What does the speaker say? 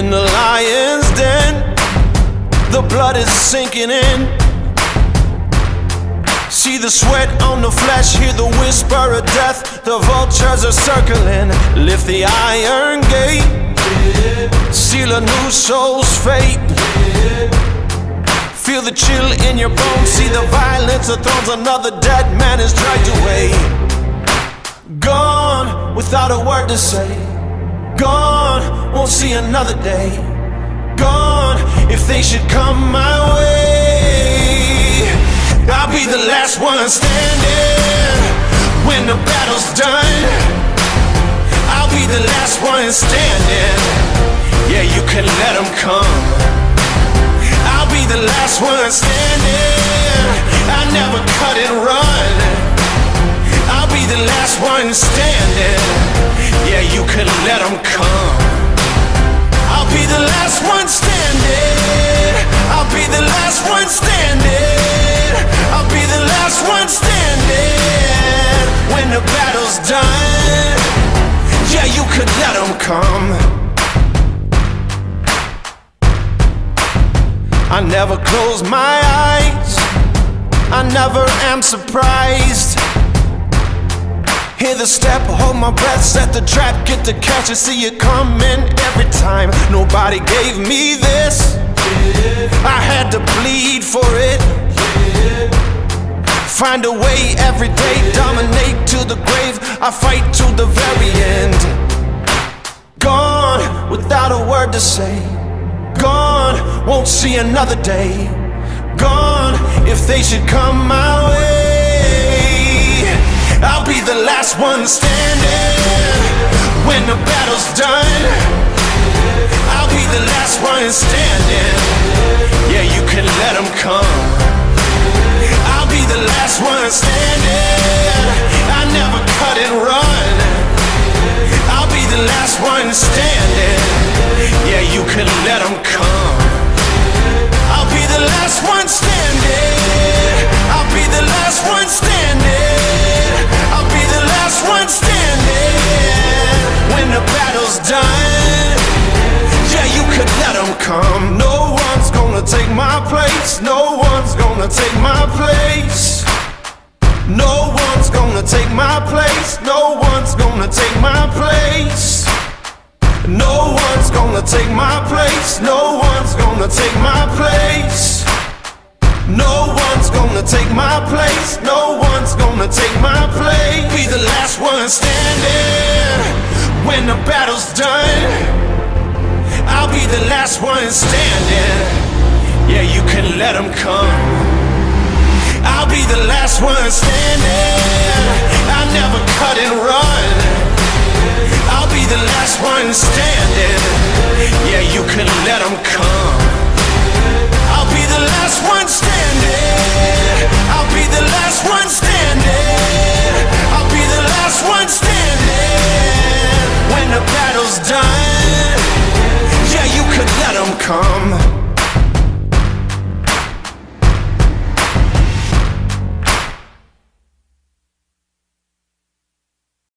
in the lion's den. The blood is sinking in. See the sweat on the flesh, hear the whisper of death. The vultures are circling. Lift the iron gate, seal a new soul's fate. Feel the chill in your bones, see the violence of thrones. Another dead man is dragged away. Gone without a word to say. Gone, won't see another day. Gone if they should come my way. I'll be the last one standing when the battle's done. I'll be the last one standing. Yeah, you can let them come. I'll be the last one standing. I never cut and run. I'll be the last one standing. Yeah, you can let them yeah, let them come. I never close my eyes. I never am surprised. Hear the step, hold my breath, set the trap, get the catch, and see it coming every time. Nobody gave me this. I had to bleed for it. Find a way every day, dominate to the grave. I fight to the very end. Without a word to say. Gone, won't see another day. Gone if they should come my way. I'll be the last one standing when the battle's done. I'll be the last one standing. Yeah, you can let them come. I'll be the last one standing. Let come. I'll be the last one standing. I'll be the last one standing. I'll be the last one standing. When the battle's done, yeah, you could let come. No one's gonna take my place. No one's gonna take my place. No one's gonna take my place. No one's gonna take gonna take my place. No one's gonna take my place. No one's gonna take my place. No one's gonna take my place. Be the last one standing when the battle's done. I'll be the last one standing. Yeah, you can let them come. I'll be the last one standing. I never cut and run. I'll be the last one standing. Yeah, you can let them come. I'll be the last one standing.